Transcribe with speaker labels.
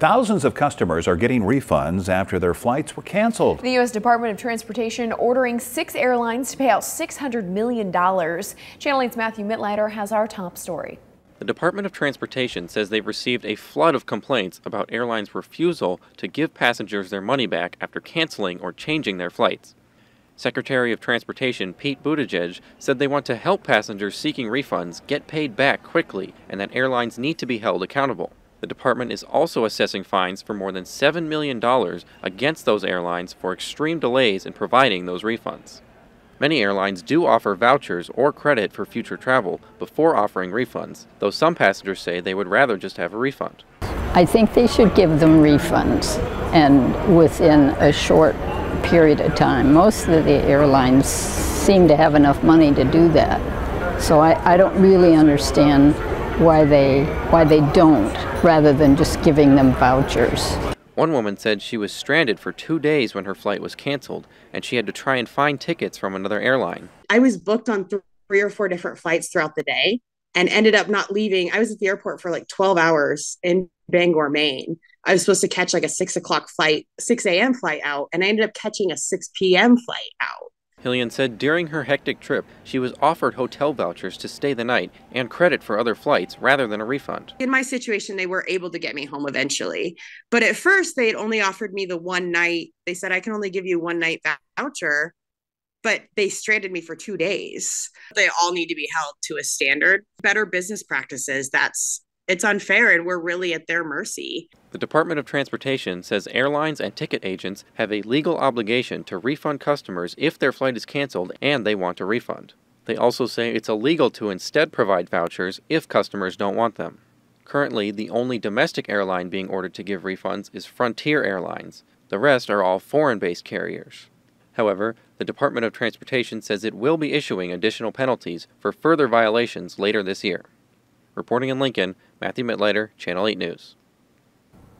Speaker 1: Thousands of customers are getting refunds after their flights were canceled.
Speaker 2: The U.S. Department of Transportation ordering six airlines to pay out $600 million. Channel 8's Matthew Mittleider has our top story.
Speaker 3: The Department of Transportation says they've received a flood of complaints about airlines' refusal to give passengers their money back after canceling or changing their flights. Secretary of Transportation Pete Buttigieg said they want to help passengers seeking refunds get paid back quickly and that airlines need to be held accountable. The department is also assessing fines for more than $7 million against those airlines for extreme delays in providing those refunds. Many airlines do offer vouchers or credit for future travel before offering refunds, though some passengers say they would rather just have a refund.
Speaker 4: I think they should give them refunds and within a short period of time. Most of the airlines seem to have enough money to do that. So I, I don't really understand why they why they don't rather than just giving them vouchers.
Speaker 3: One woman said she was stranded for two days when her flight was canceled, and she had to try and find tickets from another airline.
Speaker 5: I was booked on three or four different flights throughout the day and ended up not leaving. I was at the airport for like 12 hours in Bangor, Maine. I was supposed to catch like a six o'clock flight, 6 a.m. flight out, and I ended up catching a 6 p.m. flight out.
Speaker 3: Hillian said during her hectic trip, she was offered hotel vouchers to stay the night and credit for other flights rather than a refund.
Speaker 5: In my situation, they were able to get me home eventually. But at first, they had only offered me the one night. They said, I can only give you one night voucher, but they stranded me for two days. They all need to be held to a standard. Better business practices. That's it's unfair and we're really at their mercy.
Speaker 3: The Department of Transportation says airlines and ticket agents have a legal obligation to refund customers if their flight is canceled and they want a refund. They also say it's illegal to instead provide vouchers if customers don't want them. Currently, the only domestic airline being ordered to give refunds is Frontier Airlines. The rest are all foreign based carriers. However, the Department of Transportation says it will be issuing additional penalties for further violations later this year. Reporting in Lincoln, Matthew Mittleider, Channel 8 News.